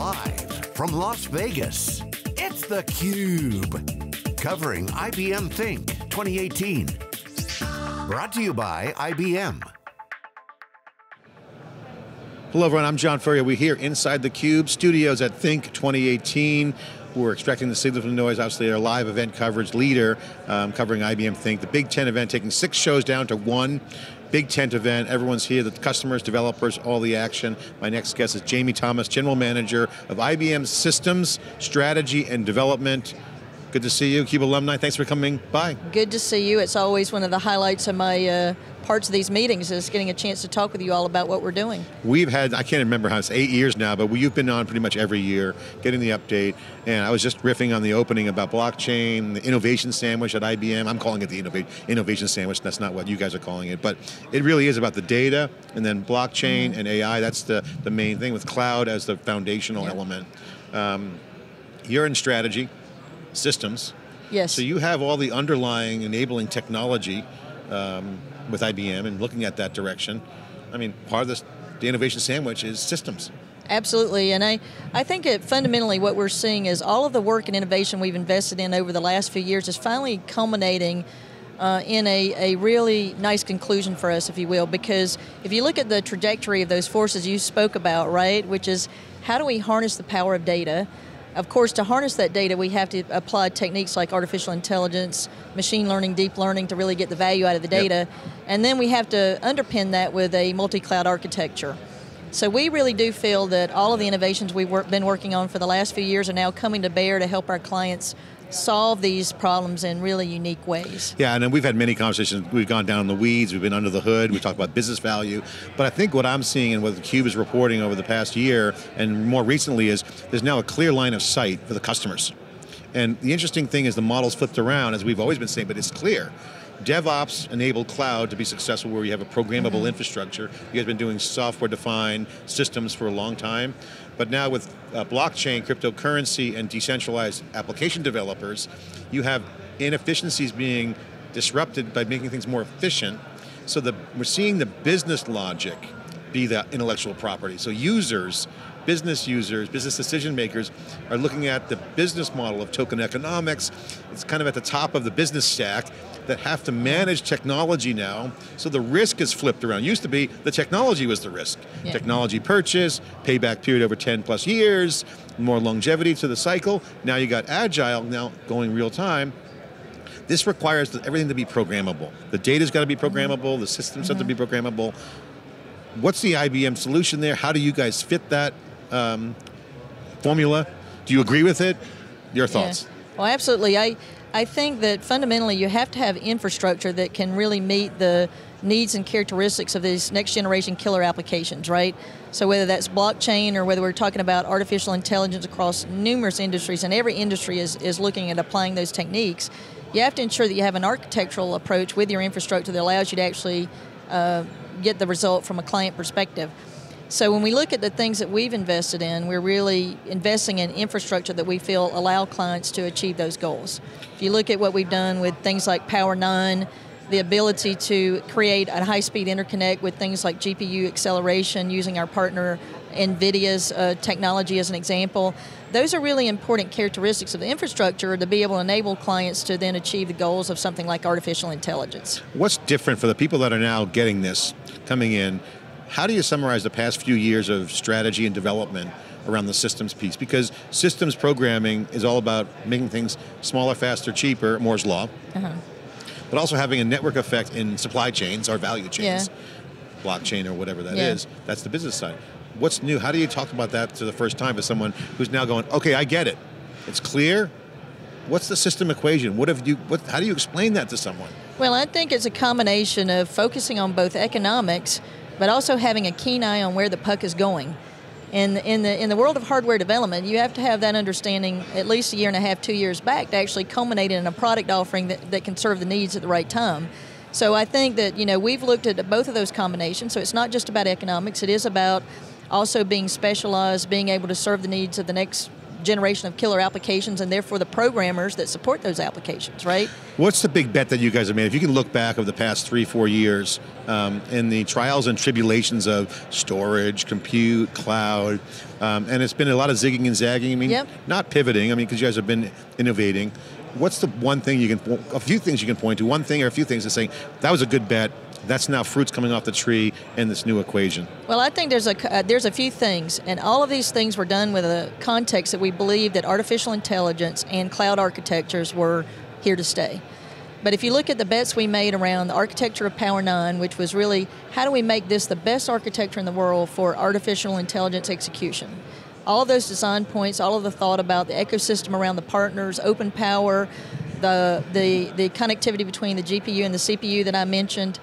Live from Las Vegas, it's theCUBE. Covering IBM Think 2018. Brought to you by IBM. Hello everyone, I'm John Furrier. We're here inside the Cube studios at Think 2018. We're extracting the signal from the noise, obviously our live event coverage leader, um, covering IBM Think, the Big Tent event, taking six shows down to one. Big tent event, everyone's here, the customers, developers, all the action. My next guest is Jamie Thomas, General Manager of IBM Systems, Strategy and Development. Good to see you, CUBE alumni. Thanks for coming by. Good to see you. It's always one of the highlights of my uh, parts of these meetings is getting a chance to talk with you all about what we're doing. We've had, I can't remember how it's eight years now, but you've been on pretty much every year, getting the update. And I was just riffing on the opening about blockchain, the innovation sandwich at IBM. I'm calling it the innovation sandwich. That's not what you guys are calling it, but it really is about the data and then blockchain mm -hmm. and AI. That's the, the main thing with cloud as the foundational yeah. element. Um, you're in strategy systems. Yes. So you have all the underlying enabling technology um, with IBM and looking at that direction. I mean, part of this, the innovation sandwich is systems. Absolutely, and I, I think it, fundamentally what we're seeing is all of the work and innovation we've invested in over the last few years is finally culminating uh, in a, a really nice conclusion for us, if you will, because if you look at the trajectory of those forces you spoke about, right, which is how do we harness the power of data, of course, to harness that data, we have to apply techniques like artificial intelligence, machine learning, deep learning to really get the value out of the data. Yep. And then we have to underpin that with a multi-cloud architecture. So we really do feel that all of the innovations we've work, been working on for the last few years are now coming to bear to help our clients solve these problems in really unique ways. Yeah, and we've had many conversations. We've gone down in the weeds, we've been under the hood, we talked about business value. But I think what I'm seeing and what the Cube is reporting over the past year and more recently is there's now a clear line of sight for the customers. And the interesting thing is the model's flipped around, as we've always been saying, but it's clear. DevOps enabled cloud to be successful where you have a programmable mm -hmm. infrastructure. You guys have been doing software-defined systems for a long time. But now with uh, blockchain, cryptocurrency, and decentralized application developers, you have inefficiencies being disrupted by making things more efficient. So the, we're seeing the business logic be the intellectual property. So users, business users, business decision makers are looking at the business model of token economics. It's kind of at the top of the business stack that have to manage technology now, so the risk is flipped around. Used to be, the technology was the risk. Yeah. Technology purchase, payback period over 10 plus years, more longevity to the cycle. Now you got agile, now going real time. This requires everything to be programmable. The data's got to be programmable, the systems mm -hmm. have to be mm-hmm. programmable. What's the IBM solution there? How do you guys fit that um, formula? Do you agree with it? Your thoughts? Yeah. Well, absolutely. I, I think that fundamentally you have to have infrastructure that can really meet the needs and characteristics of these next generation killer applications, right? So whether that's blockchain or whether we're talking about artificial intelligence across numerous industries, and every industry is, is looking at applying those techniques, you have to ensure that you have an architectural approach with your infrastructure that allows you to actually uh, get the result from a client perspective. So when we look at the things that we've invested in, we're really investing in infrastructure that we feel allow clients to achieve those goals. If you look at what we've done with things like Power 9, the ability to create a high-speed interconnect with things like GPU acceleration using our partner NVIDIA's uh, technology as an example, those are really important characteristics of the infrastructure to be able to enable clients to then achieve the goals of something like artificial intelligence. What's different for the people that are now getting this, coming in, how do you summarize the past few years of strategy and development around the systems piece? Because systems programming is all about making things smaller, faster, cheaper, Moore's Law, uh -huh. but also having a network effect in supply chains or value chains, yeah. blockchain or whatever that yeah. is. That's the business side. What's new? How do you talk about that to the first time as someone who's now going, okay, I get it. It's clear. What's the system equation? What have you? What? How do you explain that to someone? Well, I think it's a combination of focusing on both economics but also having a keen eye on where the puck is going. In, in, the, in the world of hardware development, you have to have that understanding at least a year and a half, two years back to actually culminate in a product offering that, that can serve the needs at the right time. So I think that you know we've looked at both of those combinations. So it's not just about economics; it is about also being specialized, being able to serve the needs of the next generation of killer applications and therefore the programmers that support those applications, right? What's the big bet that you guys have made? If you can look back over the past three, four years um, in the trials and tribulations of storage, compute, cloud, um, and it's been a lot of zigging and zagging. I mean, Yep. not pivoting. I mean, because you guys have been innovating. What's the one thing you can, a few things you can point to, one thing or a few things to say, that was a good bet, that's now fruits coming off the tree in this new equation? Well, I think there's a uh, there's a few things, and all of these things were done with a context that we believe that artificial intelligence and cloud architectures were here to stay. But if you look at the bets we made around the architecture of Power 9, which was really how do we make this the best architecture in the world for artificial intelligence execution? All those design points, all of the thought about the ecosystem around the partners, open power, the, the, the connectivity between the GPU and the CPU that I mentioned,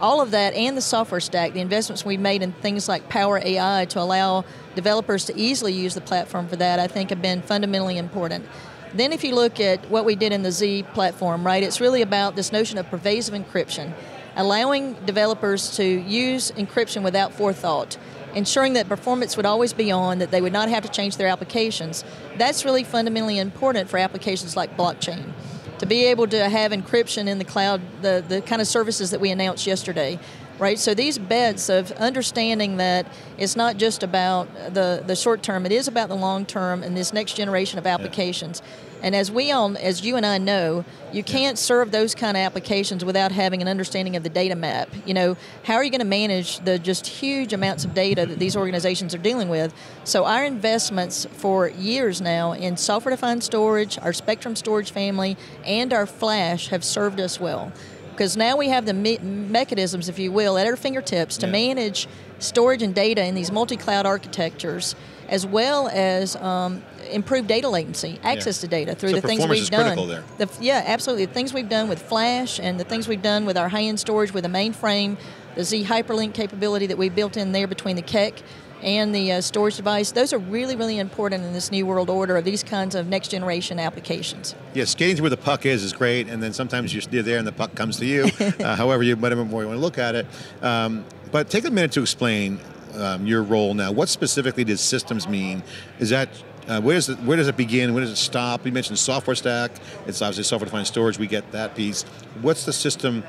all of that and the software stack, the investments we've made in things like Power AI to allow developers to easily use the platform for that, I think have been fundamentally important. Then, if you look at what we did in the Z platform, right, it's really about this notion of pervasive encryption, allowing developers to use encryption without forethought, ensuring that performance would always be on, that they would not have to change their applications. That's really fundamentally important for applications like blockchain to be able to have encryption in the cloud, the, the kind of services that we announced yesterday, right? So these bets of understanding that it's not just about the, the short term, it is about the long term and this next generation of applications. And as we all, as you and I know, you can't serve those kind of applications without having an understanding of the data map. You know, how are you going to manage the just huge amounts of data that these organizations are dealing with? So our investments for years now in software-defined storage, our Spectrum storage family, and our Flash have served us well. Because now we have the me- mechanisms, if you will, at our fingertips to Yeah. manage storage and data in these multi-cloud architectures, as well as um, improve data latency, access to data through So the things we've is done. critical there. The, yeah, absolutely. The things we've done with Flash and the things we've done with our high-end storage with the mainframe, the Z hyperlink capability that we built in there between the KEC and the uh, storage device, those are really, really important in this new world order of these kinds of next generation applications. Yeah, skating to where the puck is is great, and then sometimes you're you're there and the puck comes to you. uh, however, you whatever more you want to look at it. Um, but take a minute to explain um, your role now. What specifically does systems mean? Is that uh, where does it where does it begin? Where does it stop? You mentioned software stack. It's obviously software-defined storage. We get that piece. What's the system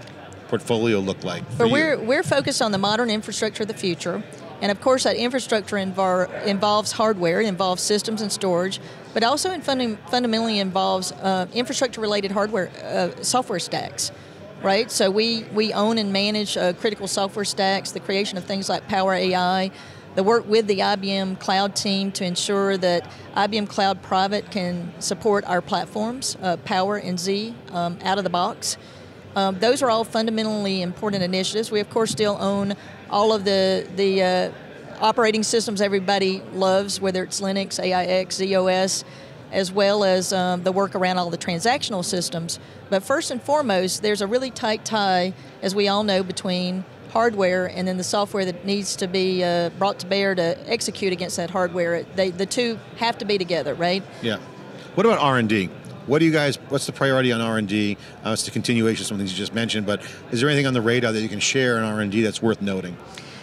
portfolio look like? For But we're, we're focused on the modern infrastructure of the future. And of course, that infrastructure invar- involves hardware, it involves systems and storage, but also in funda- fundamentally involves uh, infrastructure related hardware, uh, software stacks, right? So we, we own and manage uh, critical software stacks, the creation of things like Power AI, the work with the IBM Cloud team to ensure that IBM Cloud Private can support our platforms, uh, Power and Z, um, out of the box. Um, those are all fundamentally important initiatives. We, of course, still own all of the the uh, operating systems everybody loves, whether it's Linux, AIX, ZOS, as well as um, the work around all the transactional systems. But first and foremost, there's a really tight tie, as we all know, between hardware and then the software that needs to be uh, brought to bear to execute against that hardware. They, the two have to be together, right? Yeah. What about R and D? What do you guys? What's the priority on R and D? Uh, it's the continuation of some things you just mentioned, but is there anything on the radar that you can share in R and D that's worth noting?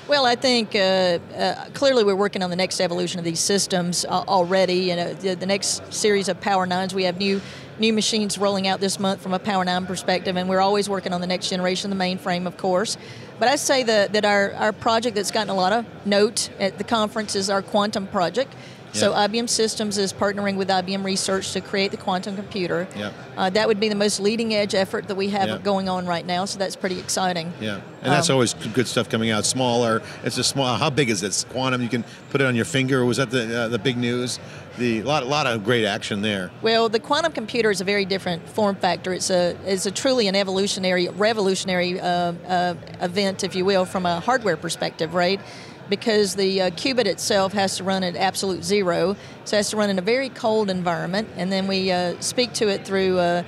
Well, I think uh, uh, clearly we're working on the next evolution of these systems uh, already. You know, the, the next series of Power Nines, we have new new machines rolling out this month from a Power Nine perspective, and we're always working on the next generation the mainframe, of course. But I say that that our, our project that's gotten a lot of note at the conference is our quantum project. So IBM Systems is partnering with IBM Research to create the quantum computer. Yeah. Uh, that would be the most leading edge effort that we have going on right now. So that's pretty exciting. Yeah, and that's Um, always good stuff coming out. Smaller. It's a small. How big is this quantum? You can put it on your finger. Was that the uh, the big news? The lot a lot of great action there. Well, the quantum computer is a very different form factor. It's a it's a truly an evolutionary, revolutionary uh, uh, event, if you will, from a hardware perspective, right? Because the uh, qubit itself has to run at absolute zero, so it has to run in a very cold environment, and then we uh, speak to it through. Uh,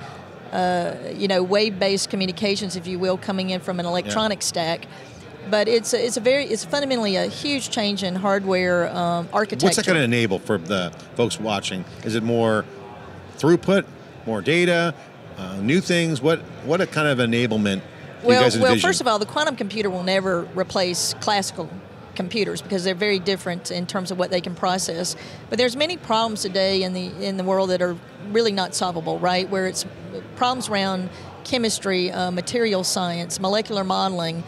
uh, you know, wave-based communications, if you will, coming in from an electronic stack. But it's a, it's a very it's fundamentally a huge change in hardware um, architecture. What's that going to enable for the folks watching? Is it more throughput, more data, uh, new things? What what a kind of enablement well, you guys well, first of all, the quantum computer will never replace classical computers because they're very different in terms of what they can process. But there's many problems today in the in the world that are really not solvable, right? Where it's problems around chemistry, uh, material science, molecular modeling.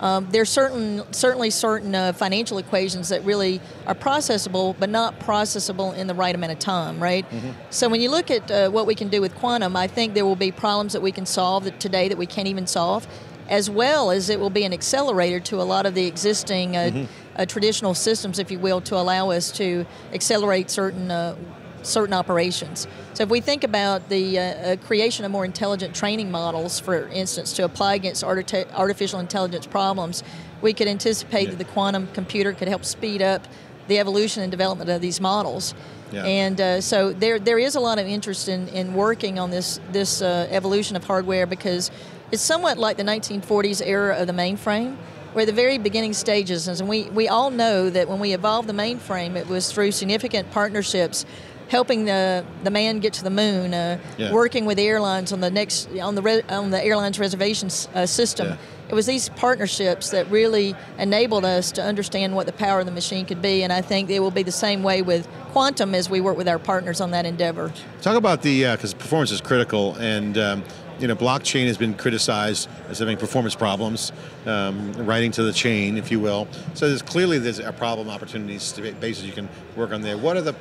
Um, there's certain, certainly certain uh, financial equations that really are processable, but not processable in the right amount of time, right? Mm-hmm. So when you look at uh, what we can do with quantum, I think there will be problems that we can solve that today that we can't even solve, as well as it will be an accelerator to a lot of the existing uh, mm-hmm. Uh, traditional systems, if you will, to allow us to accelerate certain uh, certain operations. So if we think about the uh, uh, creation of more intelligent training models, for instance, to apply against arti- artificial intelligence problems, we could anticipate yeah. that the quantum computer could help speed up the evolution and development of these models. Yeah. And uh, so there, there is a lot of interest in, in working on this, this uh, evolution of hardware because it's somewhat like the 1940s era of the mainframe. We're at the very beginning stages, and we, we all know that when we evolved the mainframe, it was through significant partnerships helping the the man get to the moon, uh, yeah. working with the airlines on the next on the re, on the airlines reservation uh, system. Yeah. It was these partnerships that really enabled us to understand what the power of the machine could be, and I think it will be the same way with quantum as we work with our partners on that endeavor. Talk about the because uh, performance is critical, and um, you know blockchain has been criticized as having performance problems, um, writing to the chain, if you will. So there's clearly there's a problem opportunities to bases you can work on there. What are the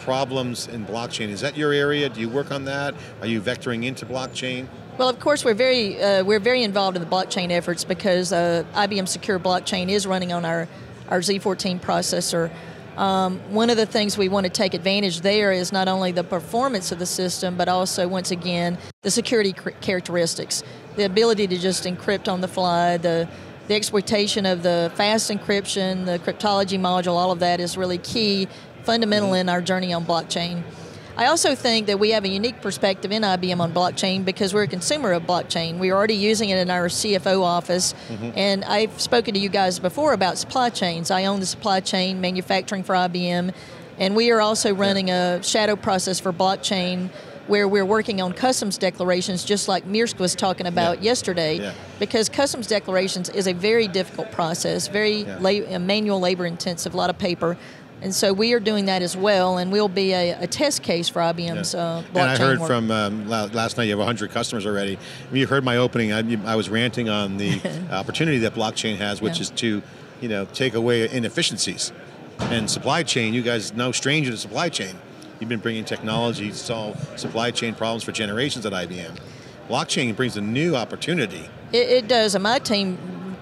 problems in blockchain. Is that your area? Do you work on that? Are you vectoring into blockchain? Well, of course, we're very uh, we're very involved in the blockchain efforts because uh, IBM Secure Blockchain is running on our our Z14 processor. Um, one of the things we want to take advantage there is not only the performance of the system, but also, once again, the security characteristics, the ability to just encrypt on the fly, the the exploitation of the fast encryption, the cryptology module, all of that is really key fundamental in our journey on blockchain. I also think that we have a unique perspective in IBM on blockchain because we're a consumer of blockchain. We're already using it in our CFO office, mm-hmm. and I've spoken to you guys before about supply chains. I own the supply chain manufacturing for IBM, and we are also running a shadow process for blockchain where we're working on customs declarations, just like Maersk was talking about yeah. yesterday, yeah. because customs declarations is a very difficult process, very yeah. la- manual labor intensive, a lot of paper. And so we are doing that as well, and we'll be a, a test case for IBM's yeah. uh, blockchain. And I heard work. from um, last night you have 100 customers already. you heard my opening. I, I was ranting on the opportunity that blockchain has, which yeah. is to, you know, take away inefficiencies. And supply chain, you guys no stranger to supply chain. You've been bringing technology to solve supply chain problems for generations at IBM. Blockchain brings a new opportunity. It, it does, and my team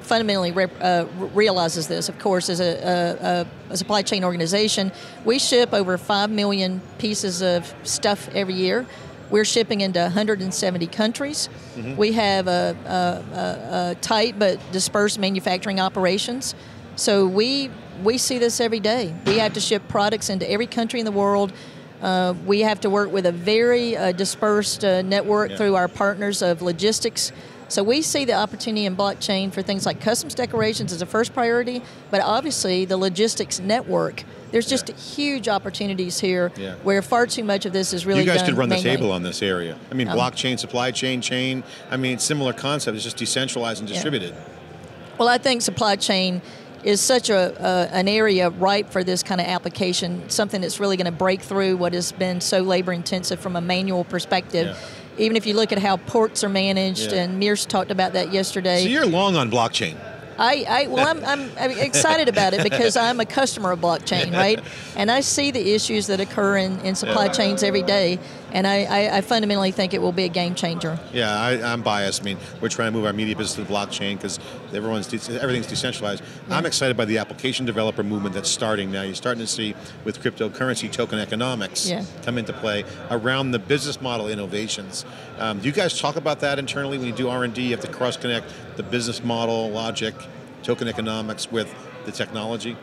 fundamentally re- uh, realizes this, of course, as a, a, a, supply chain organization. We ship over 5 million pieces of stuff every year. We're shipping into 170 countries. Mm-hmm. We have a, a, tight but dispersed manufacturing operations. So we, we see this every day. We have to ship products into every country in the world. Uh, we have to work with a very uh, dispersed uh, network yeah. through our partners of logistics so we see the opportunity in blockchain for things like customs declarations as a first priority, but obviously the logistics network. There's just yeah. huge opportunities here yeah. where far too much of this is really. You guys could run the table on this area. I mean, um, blockchain, supply chain, chain. I mean, similar concept. It's just decentralized and distributed. Yeah. Well, I think supply chain is such a, uh, an area ripe for this kind of application, something that's really going to break through what has been so labor intensive from a manual perspective. Yeah even if you look at how ports are managed, yeah. and Maersk talked about that yesterday. So you're long on blockchain. I, I well, I'm, I'm, I'm, excited about it because I'm a customer of blockchain, right? And I see the issues that occur in, in supply yeah. chains every day, and I, I, I, fundamentally think it will be a game changer. Yeah, I, am biased. I mean, we're trying to move our media business to the blockchain because everyone's de- everything's decentralized. Yeah. I'm excited by the application developer movement that's starting now. You're starting to see with cryptocurrency token economics yeah. come into play around the business model innovations. Um, do you guys talk about that internally when you do R&D? You have to cross connect the business model logic, token economics with the technology.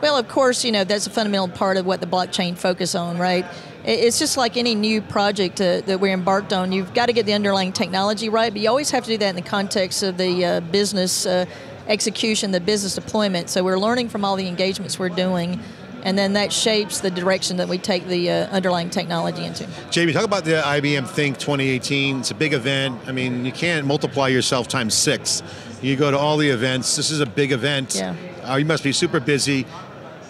Well, of course, you know that's a fundamental part of what the blockchain focus on, right? It's just like any new project uh, that we're embarked on. You've got to get the underlying technology right, but you always have to do that in the context of the uh, business uh, execution, the business deployment. So we're learning from all the engagements we're doing and then that shapes the direction that we take the uh, underlying technology into. Jamie, talk about the IBM Think 2018. It's a big event. I mean, you can't multiply yourself times six. You go to all the events. This is a big event. Yeah. Uh, you must be super busy.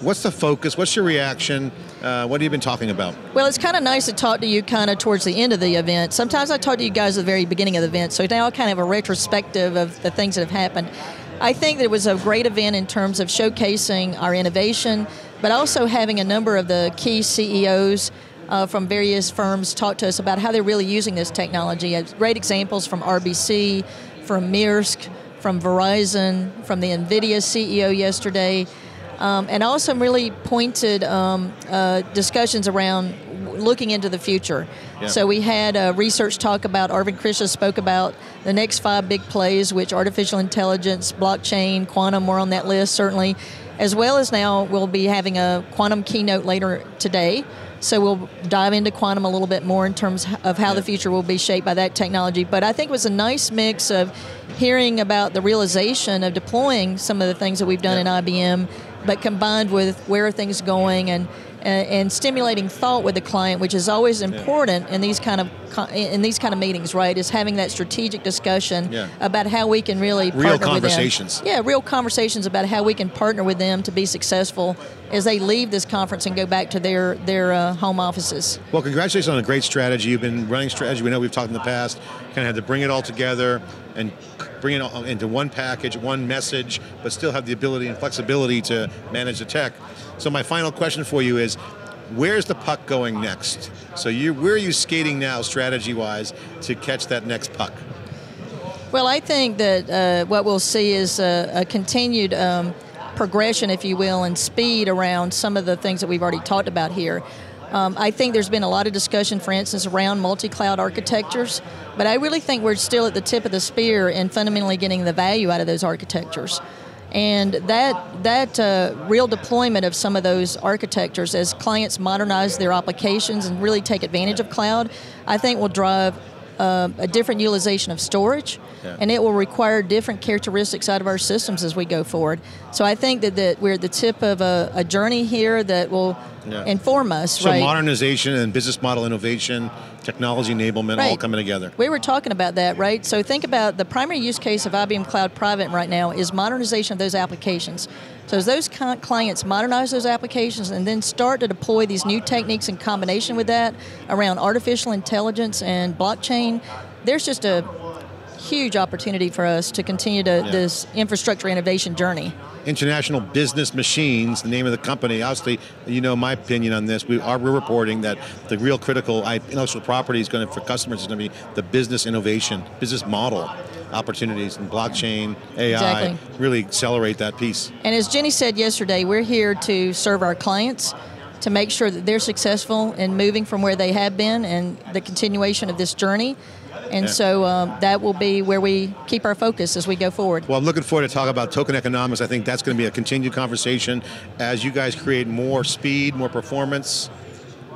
What's the focus? What's your reaction? Uh, what have you been talking about? Well, it's kind of nice to talk to you kind of towards the end of the event. Sometimes I talk to you guys at the very beginning of the event, so now I kind of have a retrospective of the things that have happened. I think that it was a great event in terms of showcasing our innovation, but also having a number of the key CEOs uh, from various firms talk to us about how they're really using this technology. Great examples from RBC, from Maersk, from Verizon, from the NVIDIA CEO yesterday, um, and also some really pointed um, uh, discussions around looking into the future. Yeah. So we had a research talk about, Arvind Krishna spoke about the next five big plays, which artificial intelligence, blockchain, quantum were on that list certainly, as well as now we'll be having a quantum keynote later today. So we'll dive into quantum a little bit more in terms of how yeah. the future will be shaped by that technology. But I think it was a nice mix of hearing about the realization of deploying some of the things that we've done yeah. in IBM, but combined with where are things going and and stimulating thought with the client, which is always important yeah. in these kind of in these kind of meetings, right? Is having that strategic discussion yeah. about how we can really real conversations. Yeah, real conversations about how we can partner with them to be successful as they leave this conference and go back to their their uh, home offices. Well, congratulations on a great strategy. You've been running strategy. We know we've talked in the past. Kind of had to bring it all together and bring it all into one package, one message, but still have the ability and flexibility to manage the tech. So my final question for you is, where's the puck going next? So you, where are you skating now, strategy-wise, to catch that next puck? Well, I think that uh, what we'll see is a, a continued um, progression, if you will, and speed around some of the things that we've already talked about here. Um, I think there's been a lot of discussion, for instance, around multi-cloud architectures, but I really think we're still at the tip of the spear in fundamentally getting the value out of those architectures. And that, that uh, real deployment of some of those architectures as clients modernize their applications and really take advantage of cloud, I think will drive uh, a different utilization of storage, yeah. and it will require different characteristics out of our systems as we go forward. So I think that, that we're at the tip of a, a journey here that will yeah. inform us. So right? modernization and business model innovation, technology enablement, right. all coming together. We were talking about that, right? So think about the primary use case of IBM Cloud Private right now is modernization of those applications. So as those clients modernize those applications and then start to deploy these new techniques in combination with that around artificial intelligence and blockchain, there's just a huge opportunity for us to continue to yeah. this infrastructure innovation journey. International Business Machines, the name of the company. Obviously, you know my opinion on this. We are we're reporting that the real critical intellectual property is going to for customers is going to be the business innovation, business model opportunities and blockchain, AI, exactly. really accelerate that piece. And as Ginni said yesterday, we're here to serve our clients to make sure that they're successful in moving from where they have been and the continuation of this journey. And yeah. so um, that will be where we keep our focus as we go forward. Well, I'm looking forward to talk about token economics. I think that's going to be a continued conversation as you guys create more speed, more performance,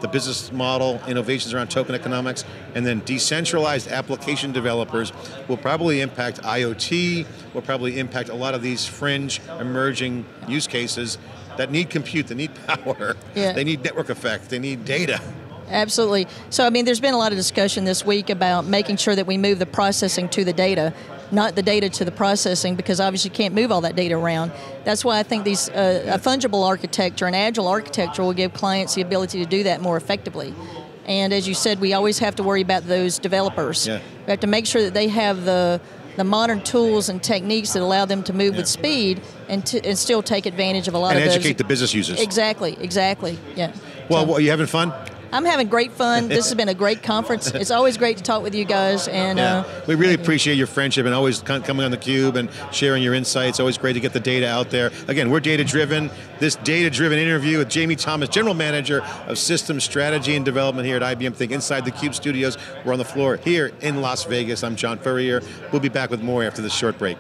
the business model, innovations around token economics, and then decentralized application developers will probably impact IoT, will probably impact a lot of these fringe emerging use cases that need compute, that need power, yeah. they need network effect, they need data. Absolutely. So, I mean, there's been a lot of discussion this week about making sure that we move the processing to the data not the data to the processing because obviously you can't move all that data around. That's why I think these uh, a fungible architecture, an agile architecture will give clients the ability to do that more effectively. And as you said, we always have to worry about those developers. Yeah. We have to make sure that they have the the modern tools and techniques that allow them to move yeah. with speed and, to, and still take advantage of a lot and of educate those. the business users. Exactly, exactly. Yeah. Well, so. well, you having fun? I'm having great fun. This has been a great conference. It's always great to talk with you guys, and yeah. uh, we really appreciate your friendship and always coming on the cube and sharing your insights. Always great to get the data out there. Again, we're data driven. This data driven interview with Jamie Thomas, General Manager of Systems Strategy and Development here at IBM Think inside the Cube Studios. We're on the floor here in Las Vegas. I'm John Furrier. We'll be back with more after this short break.